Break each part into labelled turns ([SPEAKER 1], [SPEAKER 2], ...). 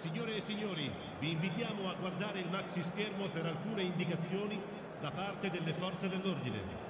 [SPEAKER 1] Signore e signori, vi invitiamo a guardare il maxi schermo per alcune indicazioni da parte delle forze dell'ordine.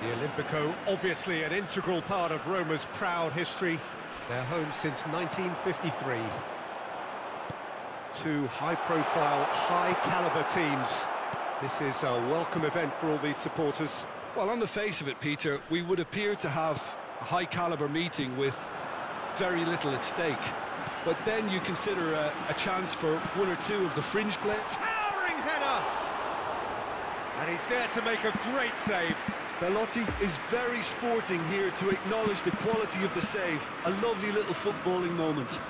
[SPEAKER 2] The Olimpico, obviously an integral part of Roma's proud history. Their home since 1953. Two high-profile, high-caliber teams. This is a welcome event for all these supporters.
[SPEAKER 3] Well, on the face of it, Peter, we would appear to have a high-caliber meeting with very little at stake. But then you consider a, a chance for one or two of the fringe players.
[SPEAKER 2] Towering header! And he's there to make a great save.
[SPEAKER 3] Belotti is very sporting here to acknowledge the quality of the save. A lovely little footballing moment.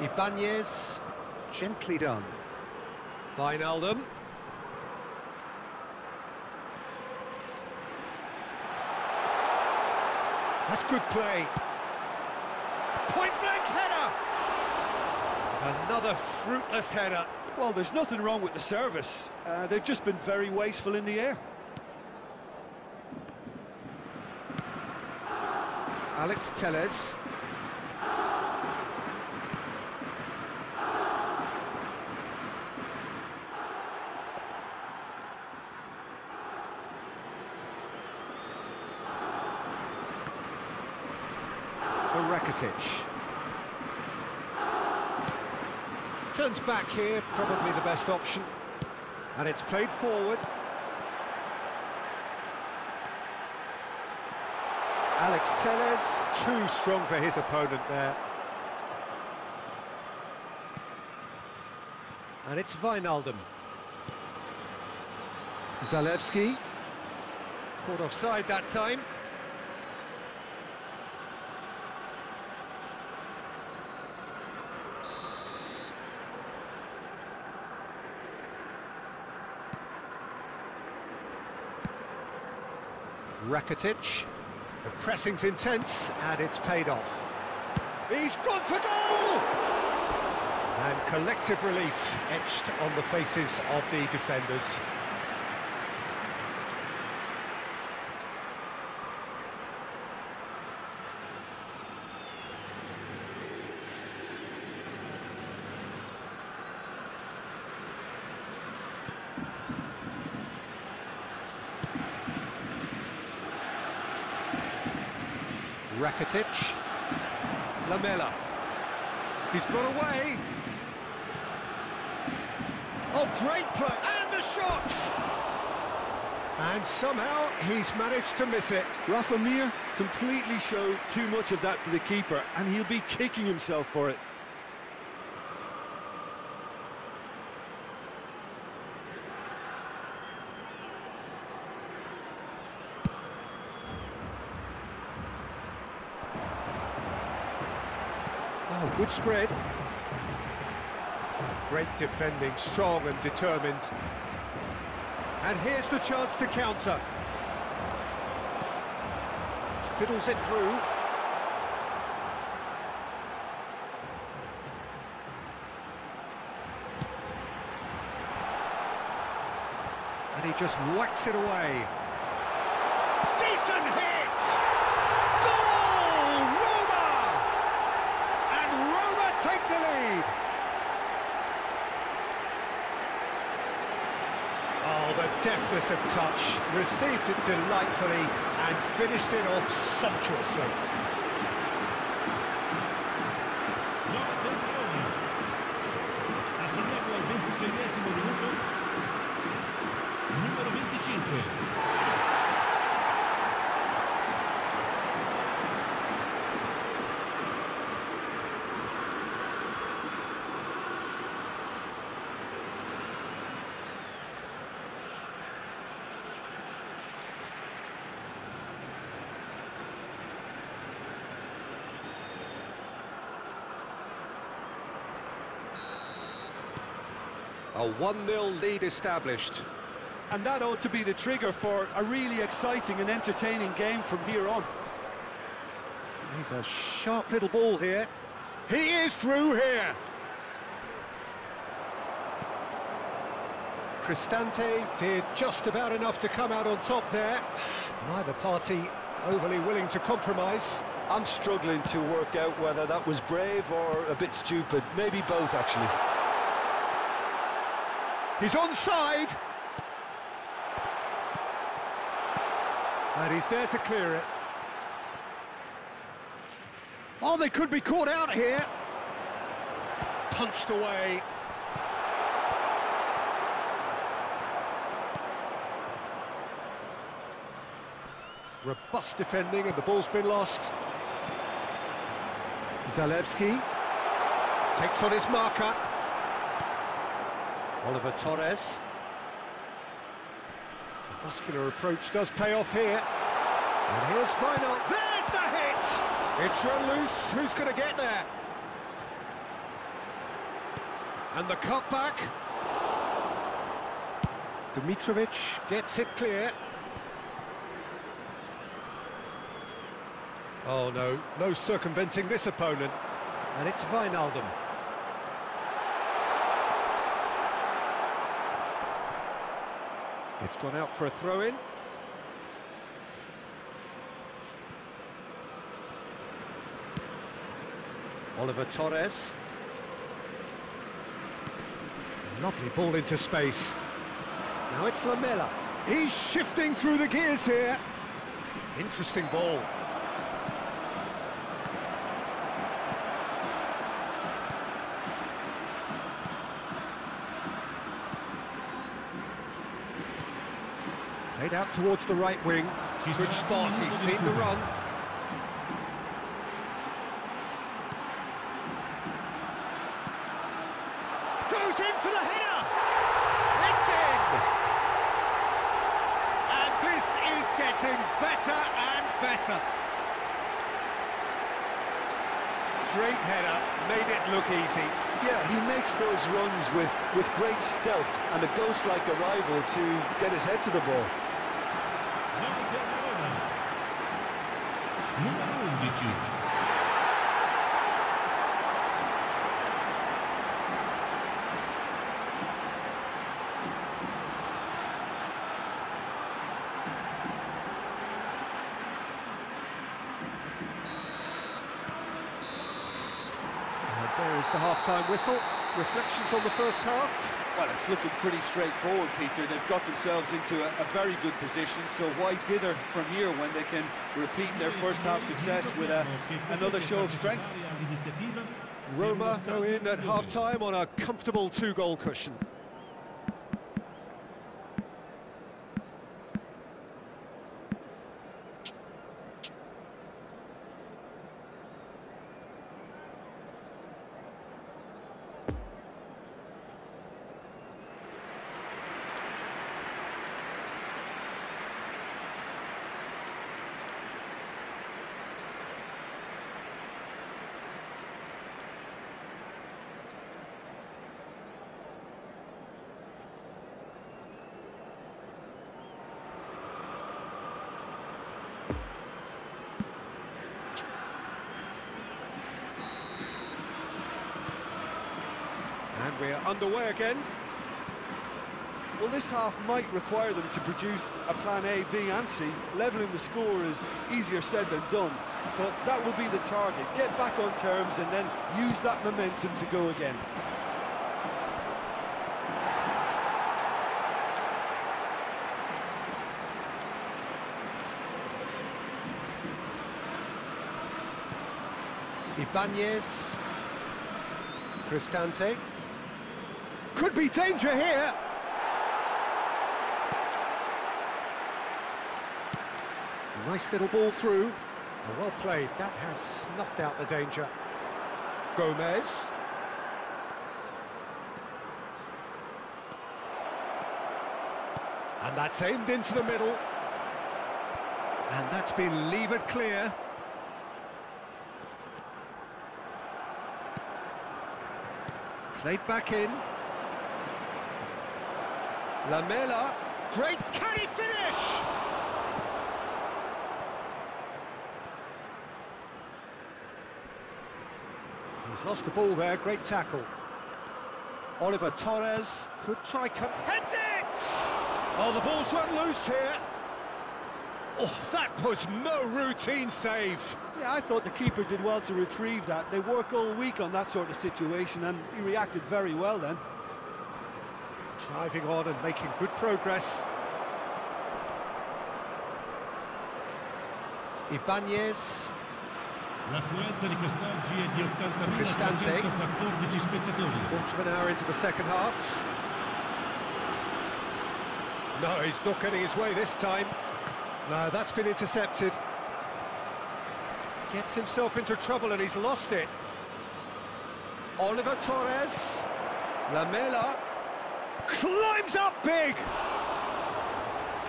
[SPEAKER 2] Ibanez, gently done. Wijnaldum. That's good play. Point blank header! Another fruitless header.
[SPEAKER 3] Well, there's nothing wrong with the service. Uh, they've just been very wasteful in the air.
[SPEAKER 2] Alex Telles. Turns back here, probably the best option. And it's played forward. Alex Telles, too strong for his opponent there. And it's Wijnaldum. Zalewski. Caught offside that time. Rakitic. The pressing's intense, and it's paid off. He's gone for goal! And collective relief etched on the faces of the defenders. Rakitic. Lamela. He's got away. Oh, great play. And the shot! And somehow he's managed to miss it.
[SPEAKER 3] Rafa Mir completely showed too much of that for the keeper, and he'll be kicking himself for it.
[SPEAKER 2] Oh, good spread. Great defending, strong and determined. And here's the chance to counter. Fiddles it through. And he just whacks it away. Decent hit! Goal! Roma! And Roma take the lead. Oh, the deftness of touch. Received it delightfully and finished it off sumptuously. A 1-0 lead established.
[SPEAKER 3] And that ought to be the trigger for a really exciting and entertaining game from here on.
[SPEAKER 2] He's a sharp little ball here. He is through here. Cristante did just about enough to come out on top there. Neither party overly willing to compromise.
[SPEAKER 3] I'm struggling to work out whether that was brave or a bit stupid. Maybe both, actually.
[SPEAKER 2] He's onside. And he's there to clear it. Oh, they could be caught out here. Punched away. Robust defending and the ball's been lost. Zalewski takes on his marker. Oliver Torres. Muscular approach does pay off here. And here's final. There's the hit! It's run loose. Who's going to get there? And the cutback. Dimitrovic gets it clear. Oh no, no circumventing this opponent. And it's Wijnaldum. It's gone out for a throw-in. Oliver Torres. Lovely ball into space. Now it's Lamela. He's shifting through the gears here. Interesting ball. Played out towards the right wing. Good spot, he's seen the run. Goes in for the header! It's in! And this is getting better and better. Straight header, made it look easy.
[SPEAKER 3] Yeah, he makes those runs with, with great stealth and a ghost-like arrival to get his head to the ball.
[SPEAKER 2] The half-time whistle. Reflections on the first half.
[SPEAKER 3] Well, it's looking pretty straightforward, Peter. They've got themselves into a, a very good position, so why dither from here when they can repeat their first half success with a, another show of strength?
[SPEAKER 2] Roma go in at half-time on a comfortable two-goal cushion. We're underway again.
[SPEAKER 3] Well, this half might require them to produce a plan A, B and C. Levelling the score is easier said than done, but that will be the target. Get back on terms and then use that momentum to go again.
[SPEAKER 2] Ibanez. Cristante. Could be danger here. Nice little ball through. Oh, well played. That has snuffed out the danger. Gomez. And that's aimed into the middle. And that's been levered clear. Played back in. Lamela. Great, he finish? He's lost the ball there, great tackle. Oliver Torres could try. Heads it! Oh, the ball's run loose here. Oh, that was no routine save.
[SPEAKER 3] Yeah, I thought the keeper did well to retrieve that. They work all week on that sort of situation and he reacted very well then.
[SPEAKER 2] Driving on and making good progress. Ibanez.
[SPEAKER 1] L'affluenza di quest'oggi è di
[SPEAKER 2] Cristante.
[SPEAKER 1] 80.414 spettatori.
[SPEAKER 2] Quarter of an hour into the second half. No, he's not getting his way this time. No, that's been intercepted. Gets himself into trouble and he's lost it. Oliver Torres. Lamela. Climbs up big.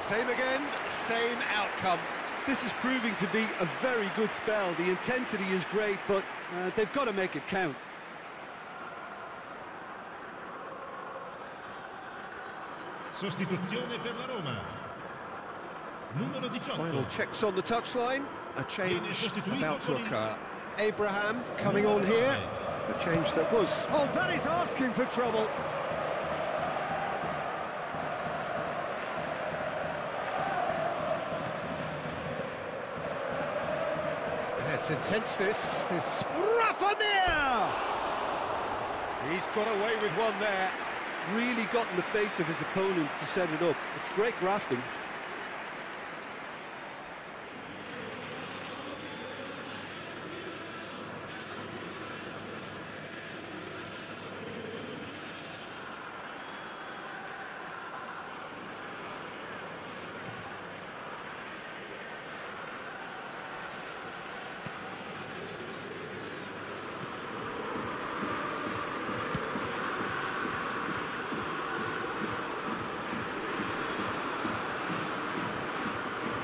[SPEAKER 2] Same again, same outcome.
[SPEAKER 3] This is proving to be a very good spell. The intensity is great, but uh, they've got to make it count.
[SPEAKER 1] Sostituzione per la Roma. Numero 18.
[SPEAKER 2] Final checks on the touchline. A change about to occur. Abraham coming on here. A change that was... Oh, that is asking for trouble. It's intense, this. This... Rafa Mir! He's got away with one there.
[SPEAKER 3] Really got in the face of his opponent to set it up. It's great grafting.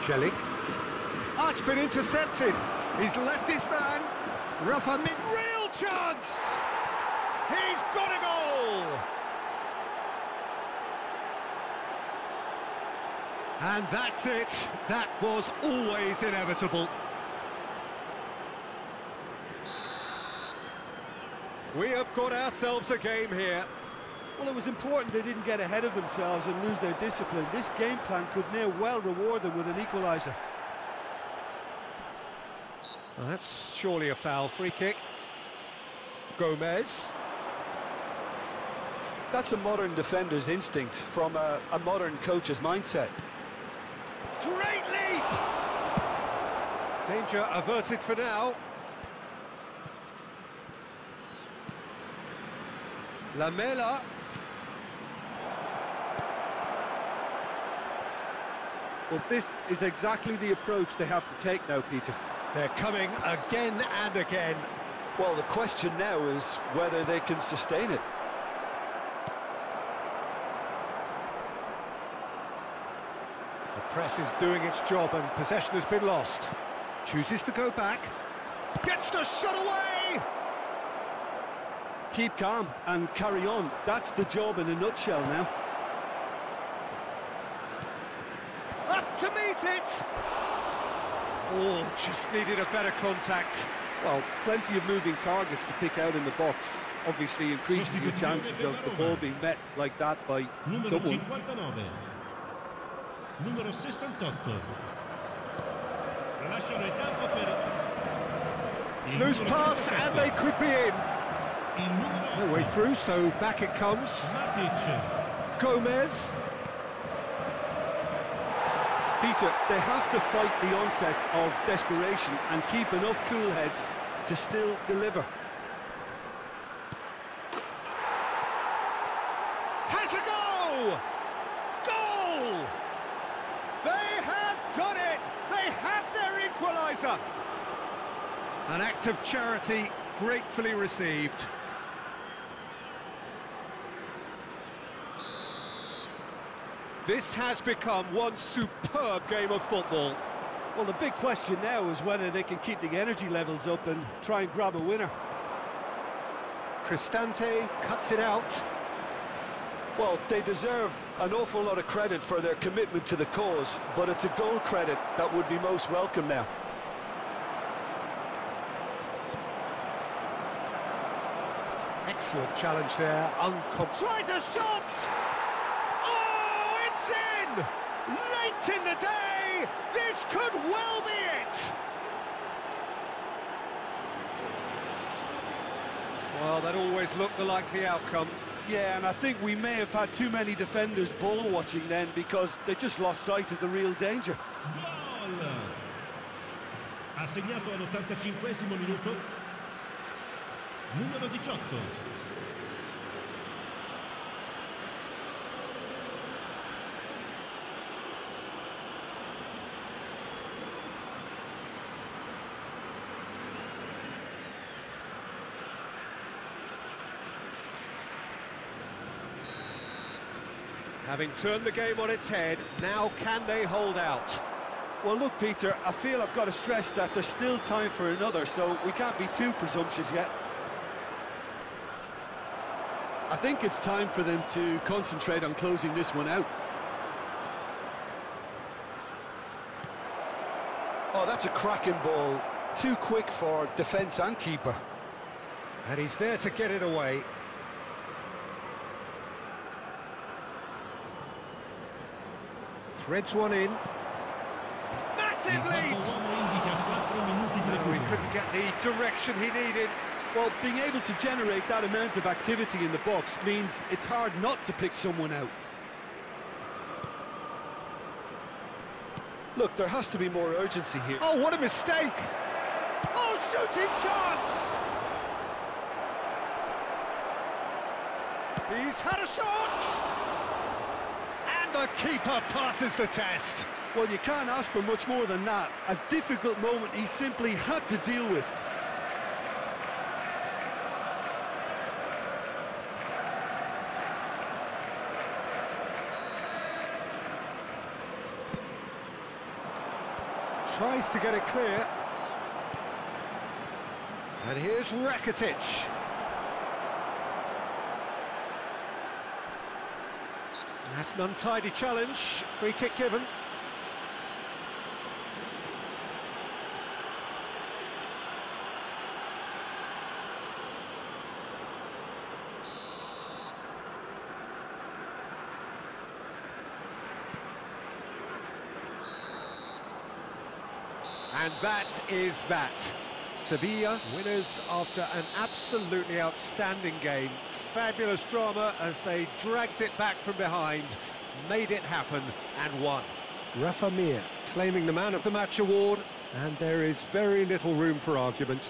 [SPEAKER 2] Celik. Oh, it's been intercepted. He's left his man. Rafa Mir. Real chance! He's got a goal! And that's it. That was always inevitable. We have got ourselves a game here.
[SPEAKER 3] Well, it was important they didn't get ahead of themselves and lose their discipline. This game plan could near well reward them with an equaliser.
[SPEAKER 2] Well, that's surely a foul free kick. Gomez.
[SPEAKER 3] That's a modern defender's instinct from a, a modern coach's mindset.
[SPEAKER 2] Great leap! Danger averted for now. Lamela.
[SPEAKER 3] Well, this is exactly the approach they have to take now, Peter.
[SPEAKER 2] They're coming again and again.
[SPEAKER 3] Well, the question now is whether they can sustain it.
[SPEAKER 2] The press is doing its job and possession has been lost. Chooses to go back. Gets the shot away!
[SPEAKER 3] Keep calm and carry on. That's the job in a nutshell now.
[SPEAKER 2] To meet it! Oh, just needed a better contact.
[SPEAKER 3] Well, plenty of moving targets to pick out in the box. Obviously increases your chances of the ball being met like that by
[SPEAKER 1] Numero
[SPEAKER 3] someone.
[SPEAKER 1] 59. Numero 68. Lasciano il campo per... il
[SPEAKER 2] Loose pass and they could be in.
[SPEAKER 1] Il numero
[SPEAKER 2] No way through, so back it comes. Gomez.
[SPEAKER 3] Peter, they have to fight the onset of desperation and keep enough cool heads to still deliver.
[SPEAKER 2] Has a go! Goal! They have done it! They have their equaliser! An act of charity gratefully received. This has become one superb game of football.
[SPEAKER 3] Well, the big question now is whether they can keep the energy levels up and try and grab a winner.
[SPEAKER 2] Cristante cuts it out.
[SPEAKER 3] Well, they deserve an awful lot of credit for their commitment to the cause, but it's a goal credit that would be most welcome now.
[SPEAKER 2] Excellent challenge there. Uncom tries a shot! It's in! Late in the day! This could well be it! Well, that always looked the likely outcome.
[SPEAKER 3] Yeah, and I think we may have had too many defenders ball watching then because they just lost sight of the real danger.
[SPEAKER 1] Gol! Ha segnato all'85 minuto. Numero 18.
[SPEAKER 2] Having turned the game on its head, now can they hold out?
[SPEAKER 3] Well, look, Peter, I feel I've got to stress that there's still time for another, so we can't be too presumptuous yet. I think it's time for them to concentrate on closing this one out. Oh, that's a cracking ball. Too quick for defence and keeper.
[SPEAKER 2] And he's there to get it away. Threads one in.
[SPEAKER 1] Il
[SPEAKER 2] Massive lead!
[SPEAKER 1] uomo indica 4 minuti di
[SPEAKER 2] No, he couldn't get the direction he needed.
[SPEAKER 3] Well, being able to generate that amount of activity in the box means it's hard not to pick someone out. Look, there has to be more urgency here.
[SPEAKER 2] Oh, what a mistake! Oh, shooting chance! He's had a shot! The keeper passes the test.
[SPEAKER 3] Well, you can't ask for much more than that. A difficult moment he simply had to deal with.
[SPEAKER 2] Tries to get it clear. And here's Rakitic. That's an untidy challenge. Free kick given. And that is that. Sevilla winners after an absolutely outstanding game. Fabulous drama as they dragged it back from behind, made it happen and won. Rafa Mir claiming the Man of the Match award and there is very little room for argument.